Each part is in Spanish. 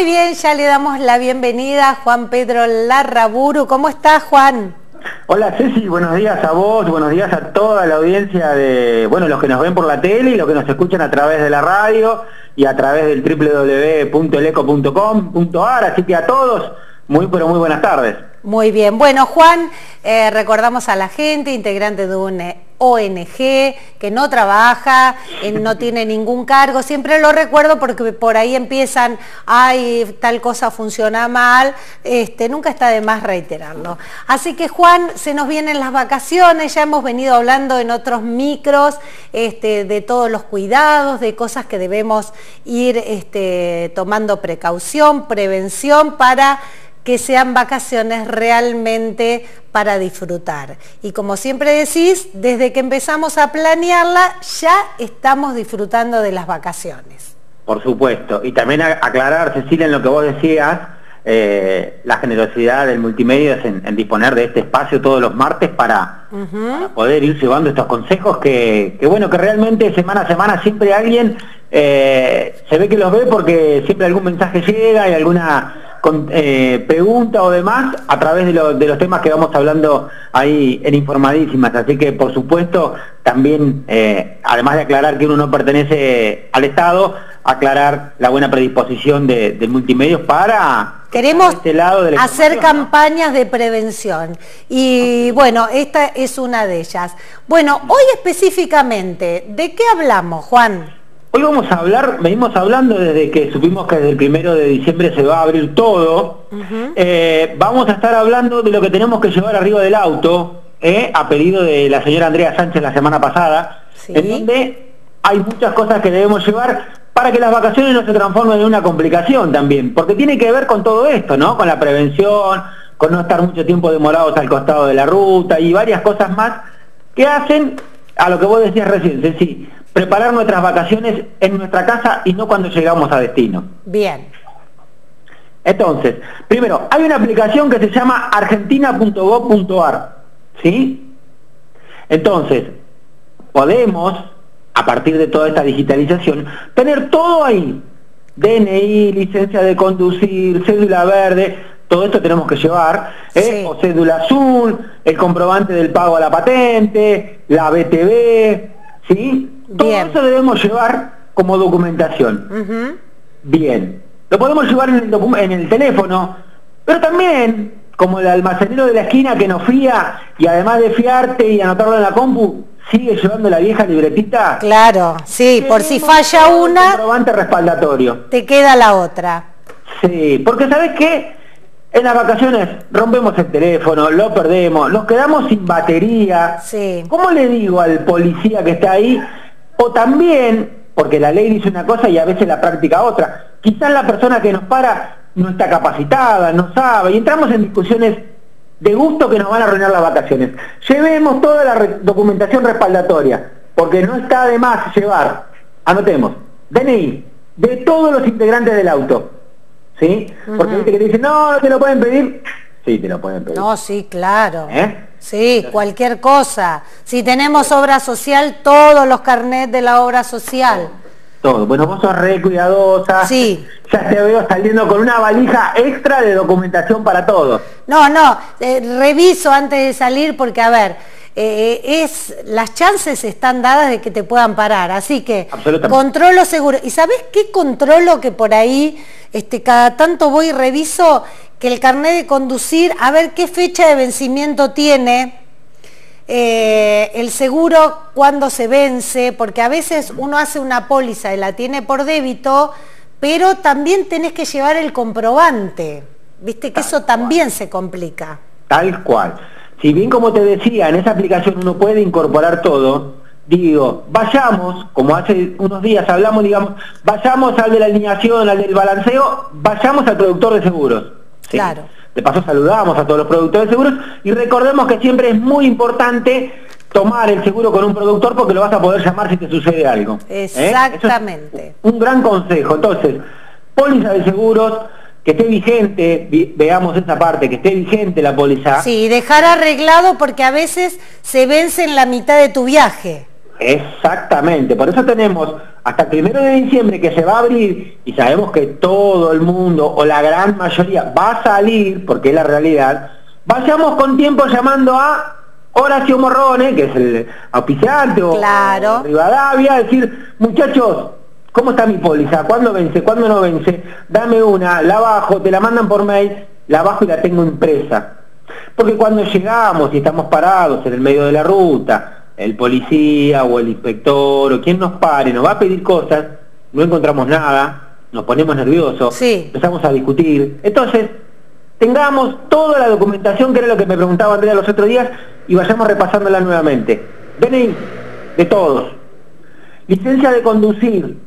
Muy bien, ya le damos la bienvenida a Juan Pedro Larraburu. ¿Cómo estás, Juan? Hola Ceci, buenos días a vos, buenos días a toda la audiencia de, bueno, los que nos ven por la tele y los que nos escuchan a través de la radio y a través del www.eleco.com.ar, así que a todos, muy pero muy buenas tardes. Muy bien, bueno Juan, eh, recordamos a la gente, integrante de un eh, ONG, que no trabaja, eh, no tiene ningún cargo, siempre lo recuerdo porque por ahí empiezan, ay, tal cosa funciona mal, este, nunca está de más reiterarlo. Así que Juan, se nos vienen las vacaciones, ya hemos venido hablando en otros micros este, de todos los cuidados, de cosas que debemos ir este, tomando precaución, prevención para que sean vacaciones realmente para disfrutar. Y como siempre decís, desde que empezamos a planearla ya estamos disfrutando de las vacaciones. Por supuesto. Y también aclarar, Cecilia, en lo que vos decías, eh, la generosidad del multimedia es en, disponer de este espacio todos los martes para, poder ir llevando estos consejos que, bueno, que realmente semana a semana siempre alguien eh, se ve que los ve porque siempre algún mensaje llega y alguna con eh, preguntas o demás a través de, los temas que vamos hablando ahí en Informadísimas. Así que, por supuesto, también, eh, además de aclarar que uno no pertenece al Estado, aclarar la buena predisposición de, de multimedios para... Queremos este lado hacer campañas de prevención y bueno, esta es una de ellas. Bueno, hoy específicamente, ¿de qué hablamos, Juan? Hoy vamos a hablar, venimos hablando desde que supimos que desde el primero de diciembre se va a abrir todo. Eh, vamos a estar hablando de lo que tenemos que llevar arriba del auto, eh, a pedido de la señora Andrea Sánchez la semana pasada, en donde hay muchas cosas que debemos llevar para que las vacaciones no se transformen en una complicación también, porque tiene que ver con todo esto, ¿no? Con la prevención, con no estar mucho tiempo demorados al costado de la ruta y varias cosas más que hacen a lo que vos decías recién, sí preparar nuestras vacaciones en nuestra casa y no cuando llegamos a destino. Bien. Entonces, primero, hay una aplicación que se llama argentina.gov.ar, ¿sí? Entonces, podemos, a partir de toda esta digitalización, tener todo ahí. DNI, licencia de conducir, cédula verde, todo esto tenemos que llevar, ¿eh? o cédula azul, el comprobante del pago a la patente, la BTV, ¿sí? Todo eso debemos llevar como documentación. Bien. Lo podemos llevar en el, en el teléfono, pero también, como el almacenero de la esquina que nos fía y además de fiarte y anotarlo en la compu, sigue llevando la vieja libretita. Claro, sí, por si falla una. Comprobante respaldatorio. Te queda la otra. Sí, porque ¿sabes qué? En las vacaciones rompemos el teléfono, lo perdemos, nos quedamos sin batería. Sí. ¿Cómo le digo al policía que está ahí? O también, porque la ley dice una cosa y a veces la práctica otra, quizás la persona que nos para no está capacitada, no sabe, y entramos en discusiones de gusto que nos van a arruinar las vacaciones. Llevemos toda la documentación respaldatoria, porque no está de más llevar, anotemos, DNI, de todos los integrantes del auto ¿sí? Porque viste que te dicen, no, no te lo pueden pedir. Sí, te lo pueden pedir. No, sí, claro. ¿Eh? Sí, cualquier cosa. Si tenemos obra social, todos los carnets de la obra social. Todo. Bueno, vos sos re cuidadosa. Sí. Ya te veo saliendo con una valija extra de documentación para todos. No, no, eh, reviso antes de salir porque, a ver, eh, es las chances están dadas de que te puedan parar. Así que controlo seguro. ¿Y sabes qué controlo que por ahí este, cada tanto voy y reviso que el carnet de conducir, a ver qué fecha de vencimiento tiene? Eh, el seguro cuando se vence, porque a veces uno hace una póliza y la tiene por débito, pero también tenés que llevar el comprobante. Viste que eso también se complica. Tal cual. Si bien como te decía, en esa aplicación uno puede incorporar todo, digo, vayamos, como hace unos días hablamos, digamos, vayamos al de la alineación, al del balanceo, vayamos al productor de seguros. Claro. De paso saludamos a todos los productores de seguros y recordemos que siempre es muy importante tomar el seguro con un productor porque lo vas a poder llamar si te sucede algo. ¿eh? Exactamente. un gran consejo. Entonces, póliza de seguros, que esté vigente, veamos esa parte, que esté vigente la póliza. Sí, dejar arreglado porque a veces se vence en la mitad de tu viaje. Exactamente, por eso tenemos hasta el primero de diciembre que se va a abrir y sabemos que todo el mundo o la gran mayoría va a salir, porque es la realidad, vayamos con tiempo llamando a Horacio Morrone, que es el auspiciante o claro. Rivadavia, decir, muchachos, ¿cómo está mi póliza? ¿Cuándo vence? ¿Cuándo no vence? Dame una, la bajo, te la mandan por mail, la bajo y la tengo impresa. Porque cuando llegamos y estamos parados en el medio de la ruta, el policía o el inspector o quien nos pare nos va a pedir cosas, no encontramos nada, nos ponemos nerviosos, empezamos a discutir. Entonces, tengamos toda la documentación, que era lo que me preguntaba Andrea los otros días, y vayamos repasándola nuevamente. DNI, de todos. Licencia de conducir.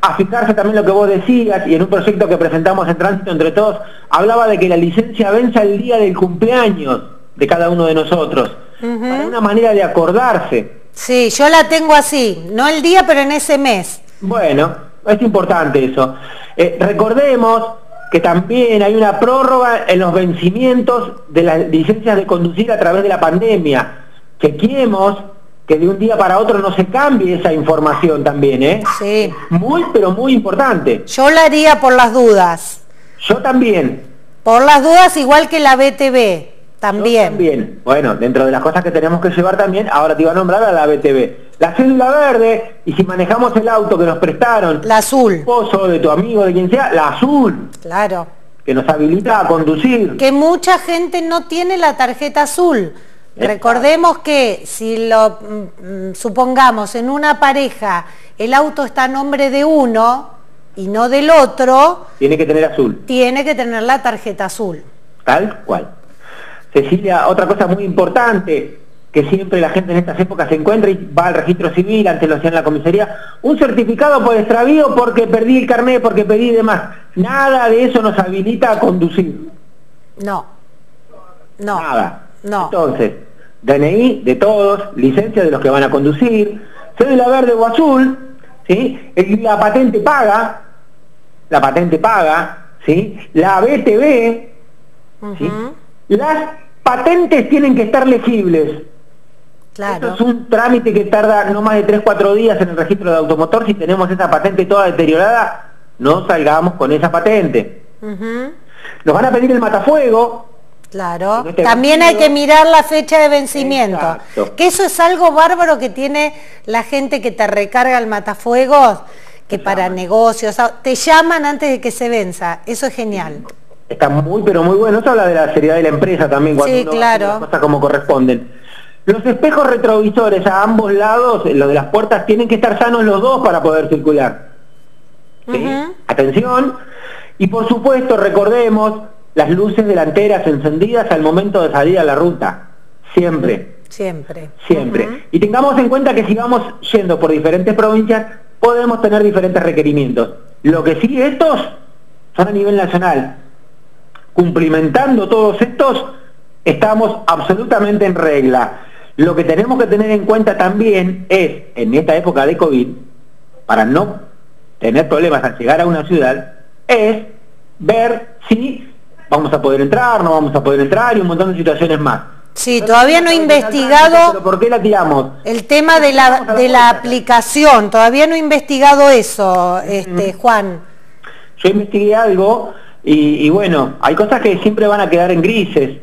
A fijarse también lo que vos decías, y en un proyecto que presentamos en Tránsito entre todos, hablaba de que la licencia venza el día del cumpleaños de cada uno de nosotros, para una manera de acordarse. Sí, yo la tengo así, no el día, pero en ese mes. Bueno, es importante eso. Eh, recordemos que también hay una prórroga en los vencimientos de las licencias de conducir a través de la pandemia. Chequemos que de un día para otro no se cambie esa información también, ¿eh? Sí. Muy, pero muy importante. Yo la haría por las dudas. Yo también. Por las dudas, igual que la BTV. También. también. Bueno, dentro de las cosas que tenemos que llevar también, ahora te iba a nombrar a la BTV. La cédula verde, y si manejamos el auto que nos prestaron, la azul. esposo, de tu amigo, de quien sea, la azul. Claro. Que nos habilita a conducir. Que mucha gente no tiene la tarjeta azul. Recordemos que si lo mm, mm, supongamos en una pareja, el auto está a nombre de uno y no del otro. Tiene que tener azul. Tiene que tener la tarjeta azul. Tal cual. Cecilia, otra cosa muy importante que siempre la gente en estas épocas se encuentra y va al registro civil, antes lo hacía en la comisaría, un certificado por extravío porque perdí el carnet, porque pedí demás. Nada de eso nos habilita a conducir. No. No. Nada. No. Entonces, DNI de todos, licencia de los que van a conducir, cédula verde o azul, ¿sí? la patente paga, la patente paga, ¿sí? La BTV, ¿sí? Las patentes tienen que estar legibles. Claro. Esto es un trámite que tarda no más de 3, 4 días en el registro de automotor. Si tenemos esa patente toda deteriorada, no salgamos con esa patente. Nos van a pedir el matafuego. Claro. Este También hay que mirar la fecha de vencimiento. Que eso es algo bárbaro que tiene la gente que te recarga el matafuegos, que para negocios, te llaman antes de que se venza. Eso es genial está muy, pero muy bueno. Eso habla de la seriedad de la empresa también, cuando uno claro. las cosas como corresponden. Los espejos retrovisores a ambos lados, los de las puertas, tienen que estar sanos los dos para poder circular. Atención. Y por supuesto, recordemos las luces delanteras encendidas al momento de salir a la ruta. Siempre. Siempre. Siempre. Y tengamos en cuenta que si vamos yendo por diferentes provincias, podemos tener diferentes requerimientos. Lo que sí estos son a nivel nacional cumplimentando todos estos, estamos absolutamente en regla. Lo que tenemos que tener en cuenta también es, en esta época de COVID, para no tener problemas al llegar a una ciudad, es ver si vamos a poder entrar, no vamos a poder entrar y un montón de situaciones más. Sí, todavía no he investigado ¿Pero ¿por qué la tiramos? el tema de la, de la aplicación, todavía no he investigado eso, este, Juan. Yo investigué algo y, bueno, hay cosas que siempre van a quedar en grises.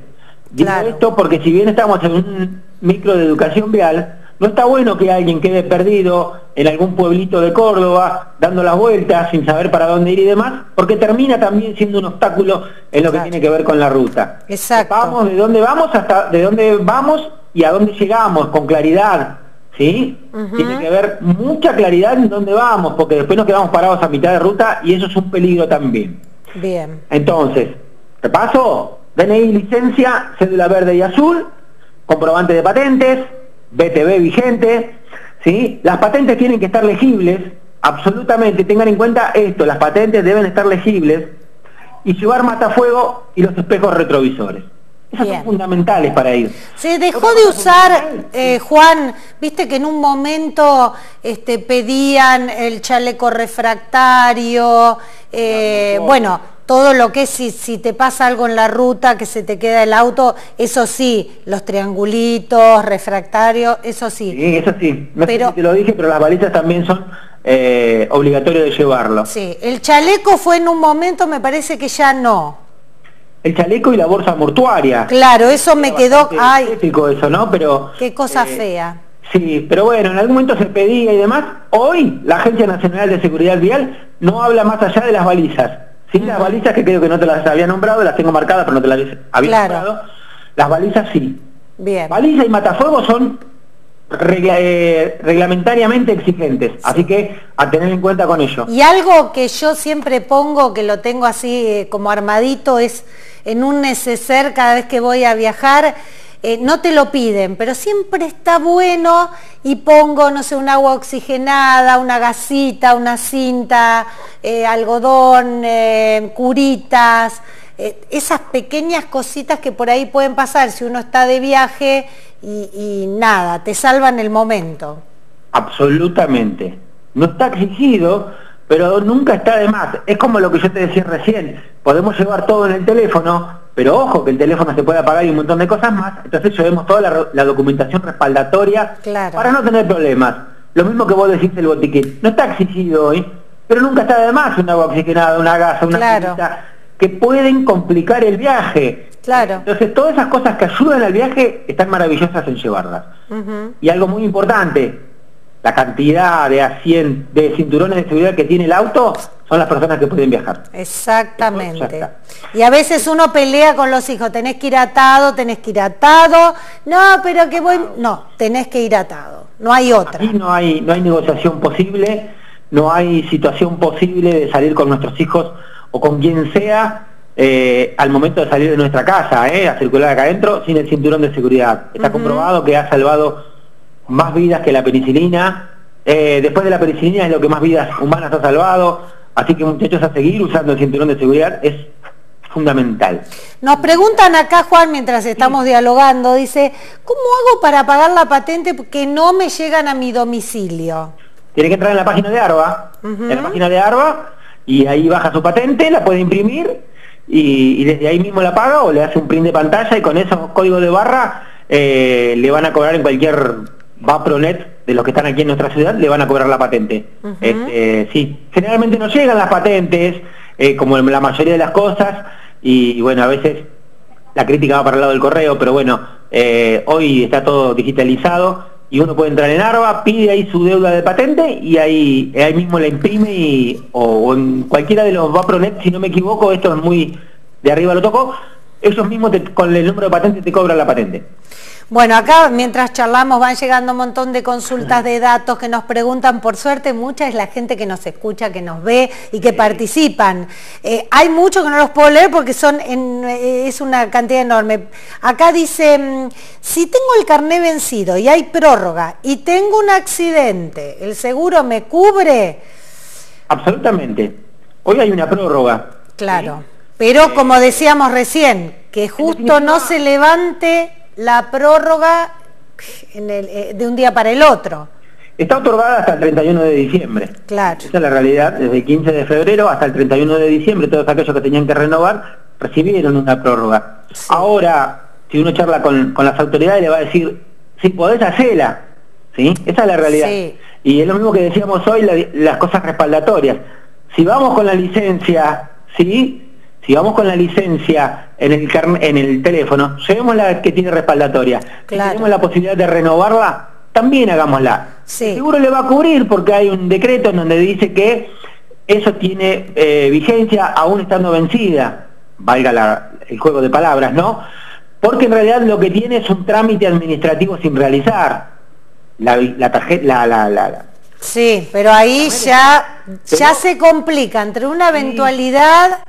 Digo esto porque si bien estamos en un micro de educación vial, no está bueno que alguien quede perdido en algún pueblito de Córdoba, dando las vueltas, sin saber para dónde ir y demás, porque termina también siendo un obstáculo en lo que tiene que ver con la ruta. Exacto. Vamos de dónde vamos hasta de dónde vamos y a dónde llegamos, con claridad. ¿Sí? Tiene que haber mucha claridad en dónde vamos, porque después nos quedamos parados a mitad de ruta y eso es un peligro también. Bien. Entonces, repaso, DNI, licencia, cédula verde y azul, comprobante de patentes, BTV vigente, ¿sí? Las patentes tienen que estar legibles, absolutamente, tengan en cuenta esto, las patentes deben estar legibles, y llevar matafuego y los espejos retrovisores. Esas son fundamentales para ir. Se dejó de usar, eh, Juan, viste que en un momento este, pedían el chaleco refractario, eh, bueno, todo lo que es si, si, te pasa algo en la ruta, que se te queda el auto, eso sí, los triangulitos, refractarios, eso sí. Sí, eso sí. No pero, sé si te lo dije, pero las balizas también son eh, obligatorias de llevarlo. Sí, el chaleco fue en un momento, me parece que ya no. El chaleco y la bolsa mortuaria. Claro, eso me quedó... Ay, eso, ¿no? Pero... Qué cosa eh, fea. Sí, pero bueno, en algún momento se pedía y demás. Hoy la Agencia Nacional de Seguridad Vial no habla más allá de las balizas. Sí, las balizas que creo que no te las había nombrado, las tengo marcadas, pero no te las había nombrado. Las balizas sí. Bien. Baliza y matafuego son eh, reglamentariamente exigentes, así que a tener en cuenta con ello. Y algo que yo siempre pongo, que lo tengo así eh, como armadito, es en un neceser cada vez que voy a viajar, eh, no te lo piden, pero siempre está bueno y pongo, no sé, un agua oxigenada, una gasita, una cinta, eh, algodón, eh, curitas, esas pequeñas cositas que por ahí pueden pasar si uno está de viaje y, y nada, te salvan el momento. Absolutamente. No está exigido, pero nunca está de más. Es como lo que yo te decía recién, podemos llevar todo en el teléfono, pero ojo que el teléfono se puede apagar y un montón de cosas más, entonces llevemos toda la, documentación respaldatoria para no tener problemas. Lo mismo que vos decís del botiquín, no está exigido hoy, pero nunca está de más una agua oxigenada, una gasa, una claro. que pueden complicar el viaje. Claro. Entonces todas esas cosas que ayudan al viaje están maravillosas en llevarlas. Y algo muy importante, la cantidad de, de cinturones de seguridad que tiene el auto son las personas que pueden viajar. Exactamente. Y a veces uno pelea con los hijos, tenés que ir atado, tenés que ir atado, no, pero que voy, no, tenés que ir atado, no hay otra. Aquí no hay, no hay negociación posible, no hay situación posible de salir con nuestros hijos o con quien sea eh, al momento de salir de nuestra casa, eh, a circular acá adentro, sin el cinturón de seguridad. Está comprobado que ha salvado más vidas que la penicilina. Eh, después de la penicilina es lo que más vidas humanas ha salvado. Así que muchachos, a seguir usando el cinturón de seguridad es fundamental. Nos preguntan acá, Juan, mientras estamos dialogando, dice, ¿cómo hago para pagar la patente que no me llegan a mi domicilio? Tiene que entrar en la página de ARBA, en la página de ARBA, y ahí baja su patente, la puede imprimir, y, desde ahí mismo la paga, o le hace un print de pantalla, y con esos códigos de barra eh, le van a cobrar en cualquier Vapronet de los que están aquí en nuestra ciudad le van a cobrar la patente. Este, sí, generalmente no llegan las patentes, eh, como la mayoría de las cosas, y, bueno, a veces la crítica va para el lado del correo, pero bueno, eh, hoy está todo digitalizado y uno puede entrar en ARBA, pide ahí su deuda de patente y ahí, ahí mismo la imprime y, o, en cualquiera de los Vapronet, si no me equivoco, esto es muy de arriba lo toco, ellos mismos con el número de patente te cobran la patente. Bueno, acá mientras charlamos van llegando un montón de consultas de datos que nos preguntan, por suerte mucha es la gente que nos escucha, que nos ve y que participan. Eh, hay muchos que no los puedo leer porque son eh, es una cantidad enorme. Acá dice, mm, si tengo el carné vencido y hay prórroga y tengo un accidente, ¿el seguro me cubre? Absolutamente. Hoy hay una prórroga. Claro, pero como decíamos recién, que justo no se levante la prórroga eh, de un día para el otro. Está otorgada hasta el 31 de diciembre. Claro. Esa es la realidad. Desde el 15 de febrero hasta el 31 de diciembre, todos aquellos que tenían que renovar recibieron una prórroga. Ahora, si uno charla con, las autoridades, le va a decir, si podés hacerla. ¿Sí? Esa es la realidad. Y es lo mismo que decíamos hoy, las cosas respaldatorias. Si vamos con la licencia, ¿sí? Si vamos con la licencia en el, en el teléfono, llevemos la que tiene respaldatoria. Si tenemos la posibilidad de renovarla, también hagámosla. Seguro le va a cubrir porque hay un decreto en donde dice que eso tiene eh, vigencia aún estando vencida, valga el juego de palabras, ¿no? Porque en realidad lo que tiene es un trámite administrativo sin realizar. La, tarjeta, la, la, la, Sí, pero ahí ya, ya se complica entre una eventualidad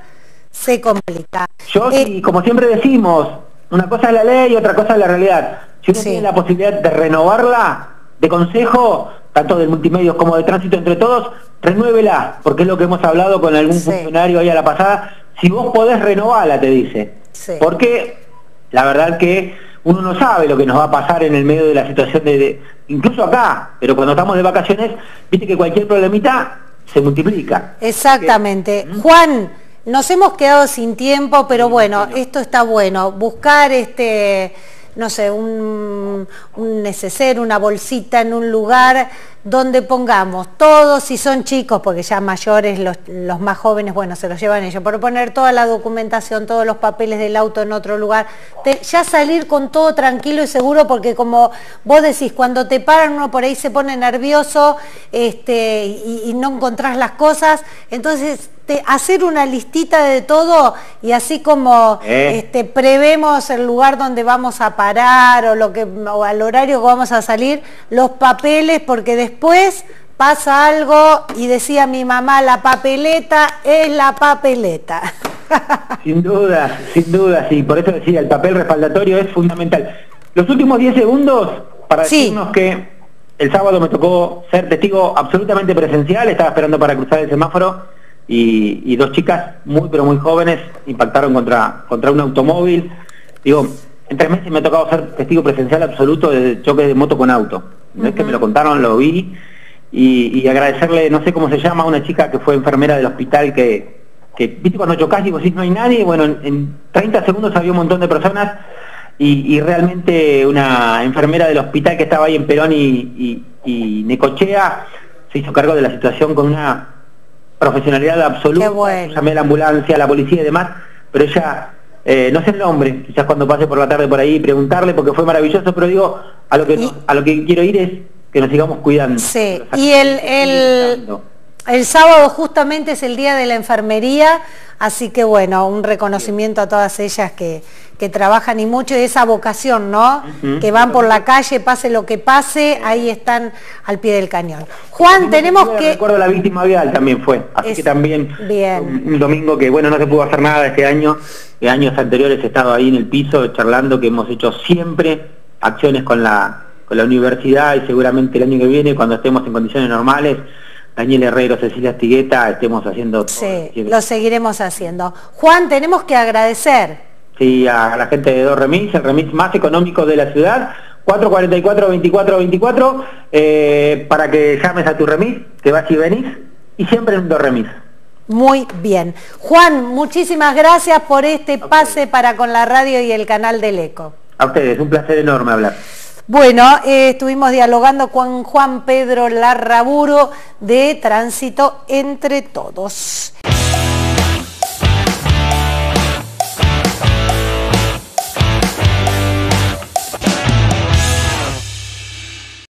se complica. Yo, eh, como siempre decimos, una cosa es la ley y otra cosa es la realidad. Si uno tiene la posibilidad de renovarla, de consejo, tanto del multimedia como de tránsito entre todos, renuévela, porque es lo que hemos hablado con algún funcionario ahí a la pasada. Si vos podés renovarla, te dice. Porque la verdad que uno no sabe lo que nos va a pasar en el medio de la situación de, incluso acá, pero cuando estamos de vacaciones, viste que cualquier problemita se multiplica. Exactamente. ¿Mm? Juan, Nos hemos quedado sin tiempo, pero bueno, esto está bueno. Buscar este no sé, un, un neceser, una bolsita en un lugar donde pongamos todos, si son chicos, porque ya mayores, los, más jóvenes, bueno, se los llevan ellos, pero poner toda la documentación, todos los papeles del auto en otro lugar, ya salir con todo tranquilo y seguro, porque como vos decís, cuando te paran uno por ahí se pone nervioso este, y no encontrás las cosas, entonces hacer una listita de todo y así como eh. este, prevemos el lugar donde vamos a parar o, lo que, o al horario que vamos a salir, los papeles, porque después pasa algo y decía mi mamá, la papeleta es la papeleta. Sin duda, sin duda, sí, por eso decía, el papel respaldatorio es fundamental. Los últimos 10 segundos para decirnos que el sábado me tocó ser testigo absolutamente presencial, estaba esperando para cruzar el semáforo y, dos chicas muy pero muy jóvenes impactaron contra, contra un automóvil. Digo, en tres meses me ha tocado ser testigo presencial absoluto de choque de moto con auto. No es que me lo contaron, lo vi. Y, agradecerle, no sé cómo se llama, a una chica que fue enfermera del hospital que, que viste cuando chocás y digo, si no hay nadie, bueno, en, 30 segundos había un montón de personas. Y, realmente una enfermera del hospital que estaba ahí en Perón y, y Necochea se hizo cargo de la situación con una profesionalidad absoluta, llamé a la ambulancia, a la policía y demás, pero ella, eh, no sé el nombre, quizás cuando pase por la tarde por ahí preguntarle porque fue maravilloso, pero digo, a lo que, a lo que quiero ir es que nos sigamos cuidando. Sí, y el, el, el sábado justamente es el día de la enfermería, así que bueno, un reconocimiento a todas ellas que, que trabajan y mucho de esa vocación, ¿no? Que van por la calle, pase lo que pase, ahí están al pie del cañón. Juan, tenemos que... Recuerdo la víctima vial también fue, así que también un domingo que, bueno, no se pudo hacer nada este año, de años anteriores he estado ahí en el piso charlando que hemos hecho siempre acciones con la, con la universidad y seguramente el año que viene, cuando estemos en condiciones normales, Daniel Herrero, Cecilia Estigueta, estemos haciendo... Sí, lo seguiremos haciendo. Juan, tenemos que agradecer sí, a la gente de Dos Remis, el remis más económico de la ciudad, 444-2424, eh, para que llames a tu remis, te vas y venís, y siempre en Dos Remis. Muy bien. Juan, muchísimas gracias por este pase para con la radio y el canal del ECO. A ustedes, un placer enorme hablar. Bueno, eh, estuvimos dialogando con Juan Pedro Larraburo de Tránsito Entre Todos.